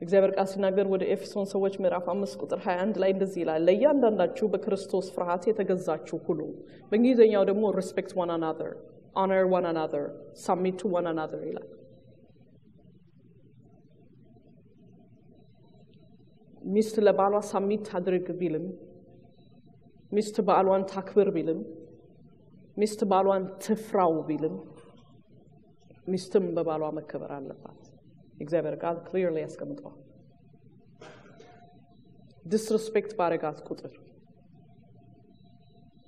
እግዚአብሔር ቃል ሲናገር ወደ ኤፌሶን ሰዎች ምዕራፍ አምስት ቁጥር 21 ላይ እንደዚህ ይላል፣ ለእያንዳንዳችሁ በክርስቶስ ፍርሃት የተገዛችሁ ሁሉ። በእንግሊዝኛው ደግሞ respect one another፣ honor one another፣ submit to one another ይላል። ሚስት ለባሏ submit አድርግ ቢልም፣ ሚስት ባሏን ታክብር ቢልም፣ ሚስት ባሏን ትፍራው ቢልም፣ ሚስትም በባሏ መከበር አለባት። የእግዚአብሔር ቃል clearly ያስቀምጠዋል። disrespect ባረጋት ቁጥር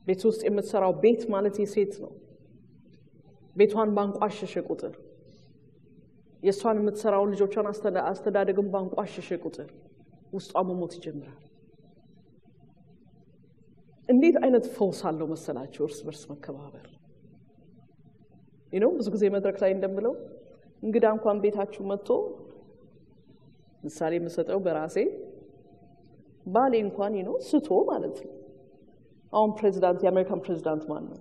ቤት ውስጥ የምትሰራው ቤት ማለት የሴት ነው። ቤቷን ባንቋሸሸ ቁጥር የእሷን የምትሰራው ልጆቿን አስተዳደግን ባንቋሸሸ ቁጥር ውስጧ መሞት ይጀምራል። እንዴት አይነት ፈውስ አለው መሰላችሁ እርስ በርስ መከባበር ነው። ብዙ ጊዜ መድረክ ላይ እንደምለው እንግዳ እንኳን ቤታችሁ መጥቶ ምሳሌ የምሰጠው በራሴ ባሌ እንኳን ነው ስቶ ማለት ነው። አሁን ፕሬዚዳንት የአሜሪካን ፕሬዚዳንት ማን ነው?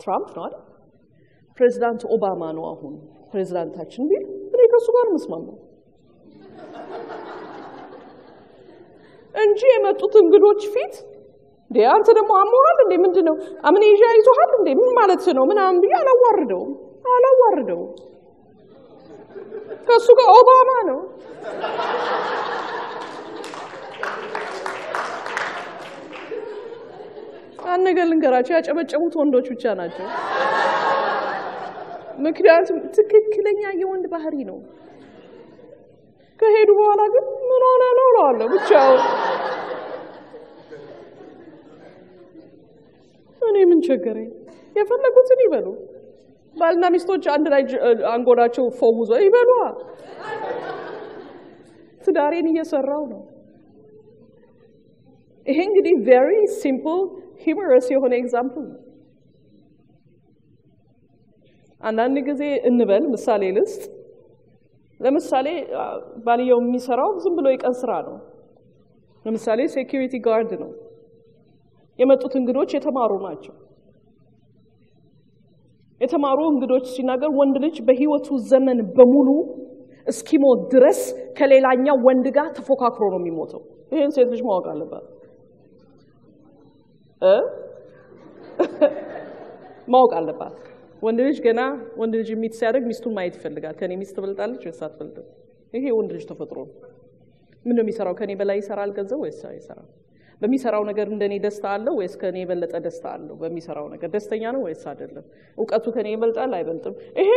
ትራምፕ ነው አይደል? ፕሬዚዳንት ኦባማ ነው አሁን ፕሬዚዳንታችን ቢል እኔ ከእሱ ጋር መስማማው እንጂ የመጡት እንግዶች ፊት እንዴ አንተ ደግሞ አሞሃል እንዴ ምንድን ነው አምኔዥያ ይዞሃል እንዴ ምን ማለት ነው ምናምን ብዬ አላዋርደውም አላዋርደውም ከእሱ ጋር ኦባማ ነው። አንድ ነገር ልንገራቸው ያጨበጨቡት ወንዶች ብቻ ናቸው። ምክንያቱም ትክክለኛ የወንድ ባህሪ ነው። ከሄዱ በኋላ ግን ምን ሆነ ነው እለዋለሁ። ብቻው እኔ ምን ቸገረኝ? የፈለጉትን ይበሉ ባልና ሚስቶች አንድ ላይ አንጎላቸው ፈዞ ይበሏ ትዳሬን እየሰራው ነው። ይሄ እንግዲህ very simple humorous የሆነ example ነው። አንዳንድ ጊዜ እንበል ምሳሌ ልስጥ። ለምሳሌ ባልየው የሚሰራው ዝም ብሎ የቀን ስራ ነው። ለምሳሌ security guard ነው። የመጡት እንግዶች የተማሩ ናቸው የተማሩ እንግዶች ሲናገር ወንድ ልጅ በህይወቱ ዘመን በሙሉ እስኪሞት ድረስ ከሌላኛው ወንድ ጋር ተፎካክሮ ነው የሚሞተው። ይህን ሴት ልጅ ማወቅ አለባት። ማወቅ አለባት። ወንድ ልጅ ገና ወንድ ልጅ ሚት ሲያደርግ ሚስቱን ማየት ይፈልጋል። ከኔ ሚስት ትበልጣለች ወይስ አትበልጥም? ይሄ ወንድ ልጅ ተፈጥሮ ነው። ምን የሚሰራው? ከኔ በላይ ይሰራል ገንዘብ ወይስ አይሰራም በሚሰራው ነገር እንደኔ ደስታ አለው ወይስ ከኔ የበለጠ ደስታ አለው? በሚሰራው ነገር ደስተኛ ነው ወይስ አይደለም? እውቀቱ ከኔ ይበልጣል አይበልጥም? ይሄ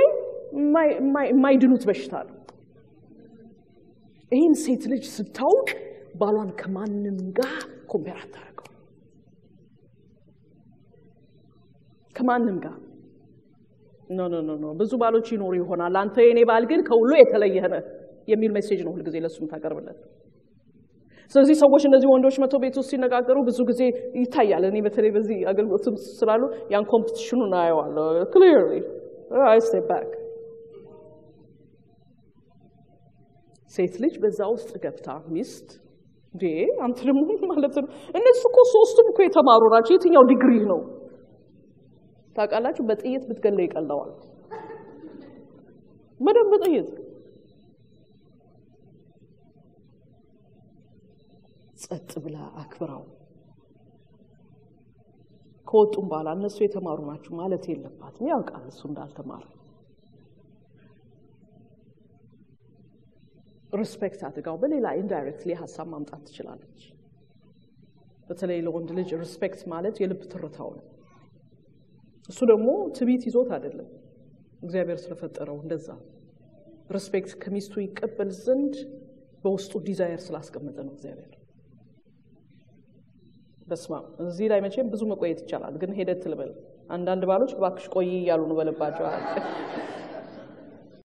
የማይድኑት በሽታ ነው። ይህን ሴት ልጅ ስታውቅ ባሏን ከማንም ጋር compare አታደርገው ከማንም ጋር። no no no no ብዙ ባሎች ይኖሩ ይሆናል። አንተ የኔ ባል ግን ከሁሉ የተለየህ ነህ የሚል message ነው ሁልጊዜ ለእሱ ታቀርብለት ስለዚህ ሰዎች እነዚህ ወንዶች መጥቶ ቤት ውስጥ ሲነጋገሩ ብዙ ጊዜ ይታያል። እኔ በተለይ በዚህ አገልግሎትም ስላሉ ያን competition ኡ እናየዋለሁ clearly ባክ ሴት ልጅ በዛ ውስጥ ገብታ ሚስት እንዴ አንተ ደግሞ ማለት ነው። እነሱ እኮ ሶስቱም እኮ የተማሩ ናቸው። የትኛው ዲግሪ ነው? ታውቃላችሁ? በጥይት ብትገለው ይቀለዋል። በደንብ በጥይት ጸጥ ብላ አክብራው። ከወጡም በኋላ እነሱ የተማሩ ናቸው ማለት የለባትም። ያውቃል እሱ እንዳልተማረ። respect አድርጋው በሌላ indirectly ሀሳብ ማምጣት ትችላለች። በተለይ ለወንድ ልጅ respect ማለት የልብ ትርታው ነው። እሱ ደግሞ ትቢት ይዞት አይደለም። እግዚአብሔር ስለፈጠረው እንደዛ። respect ከሚስቱ ይቀበል ዘንድ በውስጡ desire ስላስቀመጠ ነው እግዚአብሔር በስማ እዚህ ላይ መቼም ብዙ መቆየት ይቻላል ግን ሄደት እንበል አንዳንድ ባሎች እባክሽ ቆይ እያሉ ነው በልባቸው